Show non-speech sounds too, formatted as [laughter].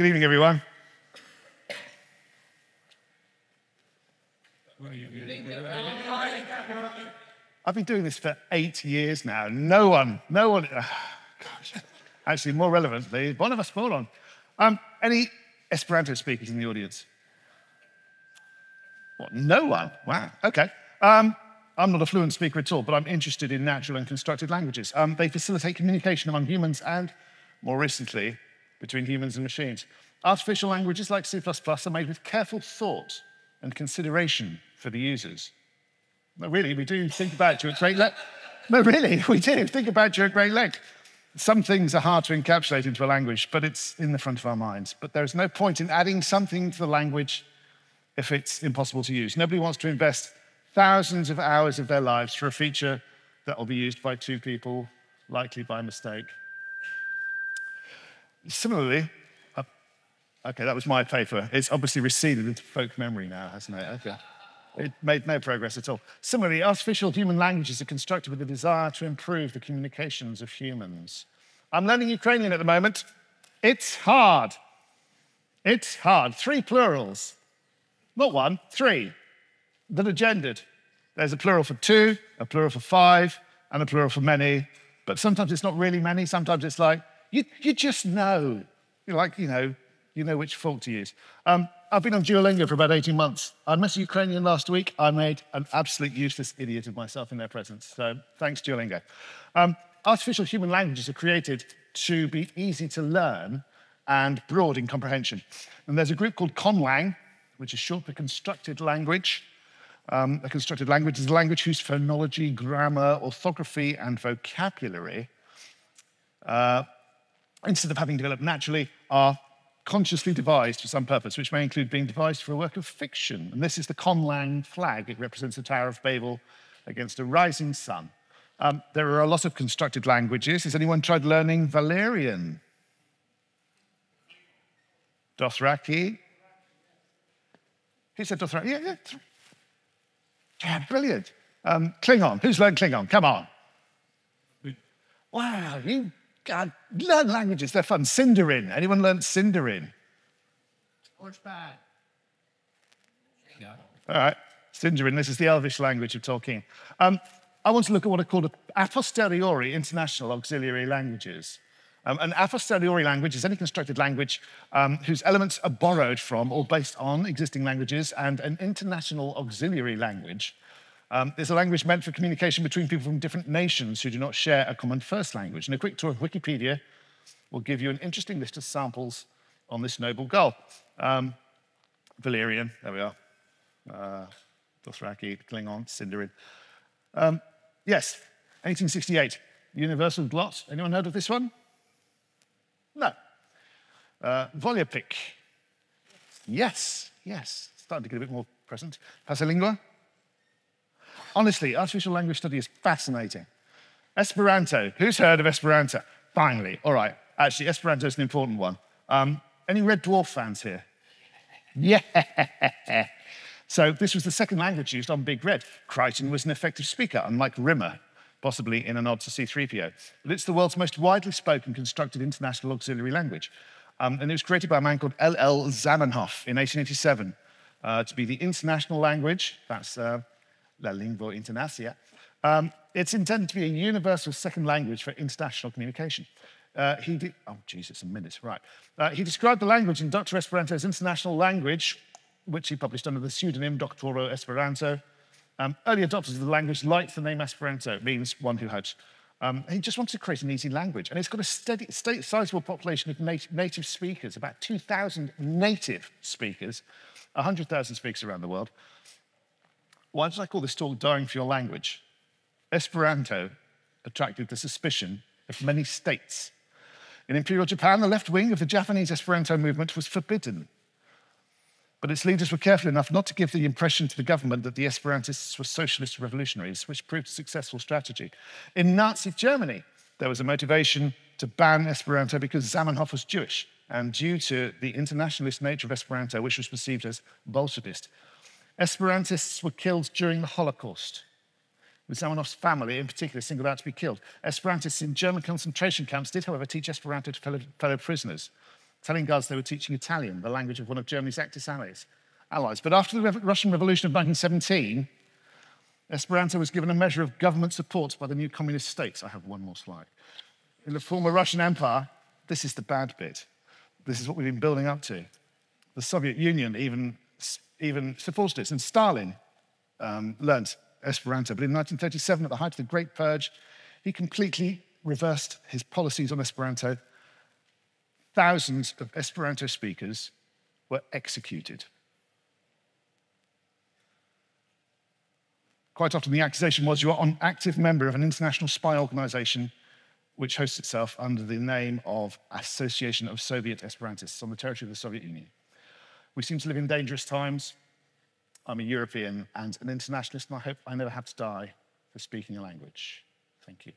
Good evening, everyone. I've been doing this for eight years now. No one, no one, uh, [sighs] gosh, actually, more relevantly, one of us more on. Um, any Esperanto speakers in the audience? What, no one? Wow, okay. Um, I'm not a fluent speaker at all, but I'm interested in natural and constructed languages. Um, they facilitate communication among humans and, more recently, between humans and machines. Artificial languages like C++ are made with careful thought and consideration for the users. No, really, we do think about you at great length. No, really, [laughs] we do think about you at great length. Some things are hard to encapsulate into a language, but it's in the front of our minds. But there's no point in adding something to the language if it's impossible to use. Nobody wants to invest thousands of hours of their lives for a feature that will be used by two people, likely by mistake. Similarly, uh, okay, that was my paper. It's obviously receded into folk memory now, hasn't it? Okay. It made no progress at all. Similarly, artificial human languages are constructed with a desire to improve the communications of humans. I'm learning Ukrainian at the moment. It's hard. It's hard. Three plurals. Not one, three that are gendered. There's a plural for two, a plural for five, and a plural for many. But sometimes it's not really many. Sometimes it's like, you, you just know. You're like, you know, you know which fault to use. Um, I've been on Duolingo for about 18 months. I met a Ukrainian last week. I made an absolute useless idiot of myself in their presence. So thanks, Duolingo. Um, artificial human languages are created to be easy to learn and broad in comprehension. And there's a group called Conlang, which is short for constructed language. Um, a constructed language is a language whose phonology, grammar, orthography, and vocabulary, uh, instead of having developed naturally, are consciously devised for some purpose, which may include being devised for a work of fiction. And this is the Conlang flag. It represents the Tower of Babel against a rising sun. Um, there are a lot of constructed languages. Has anyone tried learning Valyrian? Dothraki? Who said Dothraki? Yeah, yeah. Yeah, brilliant. Um, Klingon. Who's learned Klingon? Come on. Wow, you God, learn languages, they're fun. Sindarin. Anyone learned Sindarin? Horseback. Yeah. All right. Sindarin, this is the Elvish language of Tolkien. Um, I want to look at what are called a posteriori international auxiliary languages. Um, an a posteriori language is any constructed language um, whose elements are borrowed from or based on existing languages, and an international auxiliary language um, is a language meant for communication between people from different nations who do not share a common first language. And a quick tour of Wikipedia will give you an interesting list of samples on this noble goal. Um, Valyrian, there we are. Uh, Dothraki, Klingon, Sindarin. Um, yes, 1868, Universalglot. Anyone heard of this one? No. Uh, Volapük. Yes, yes. Starting to get a bit more present. Pasilingua. Honestly, artificial language study is fascinating. Esperanto. Who's heard of Esperanto? Finally. All right. Actually, Esperanto is an important one. Um, any Red Dwarf fans here? Yeah. [laughs] So this was the second language used on Big Red. Kryten was an effective speaker, unlike Rimmer, possibly in a nod to C-3PO. But it's the world's most widely spoken constructed international auxiliary language. Um, and it was created by a man called L.L. Zamenhof in 1887 uh, to be the international language. That's uh, la lingua internacia. Um, it's intended to be a universal second language for international communication. Uh, he did, oh, Jesus, a minute, right. Uh, he described the language in Dr. Esperanto's international language, which he published under the pseudonym Doktoro Esperanto. Um, early adopters of the language liked the name Esperanto, means one who had. Um, he just wanted to create an easy language, and it's got a steady, steady sizable population of nat native speakers, about 2,000 native speakers, 100,000 speakers around the world. Why did I call this talk Dying for Your Language? Esperanto attracted the suspicion of many states. In Imperial Japan, the left wing of the Japanese Esperanto movement was forbidden. But its leaders were careful enough not to give the impression to the government that the Esperantists were socialist revolutionaries, which proved a successful strategy. In Nazi Germany, there was a motivation to ban Esperanto because Zamenhof was Jewish, and due to the internationalist nature of Esperanto, which was perceived as Bolshevist, Esperantists were killed during the Holocaust, with Zamenhof's family in particular singled out to be killed. Esperantists in German concentration camps did, however, teach Esperanto to fellow, fellow prisoners. telling guards they were teaching Italian, the language of one of Germany's Axis allies. allies. But after the Re- Russian Revolution of 1917, Esperanto was given a measure of government support by the new communist states. I have one more slide. In the former Russian Empire, this is the bad bit. This is what we've been building up to. The Soviet Union even, even it, and Stalin um, learned Esperanto. But in 1937, at the height of the Great Purge, he completely reversed his policies on Esperanto. Thousands of Esperanto speakers were executed. Quite often, the accusation was you are an active member of an international spy organization which hosts itself under the name of Association of Soviet Esperantists on the territory of the Soviet Union. We seem to live in dangerous times. I'm a European and an internationalist, and I hope I never have to die for speaking a language. Thank you.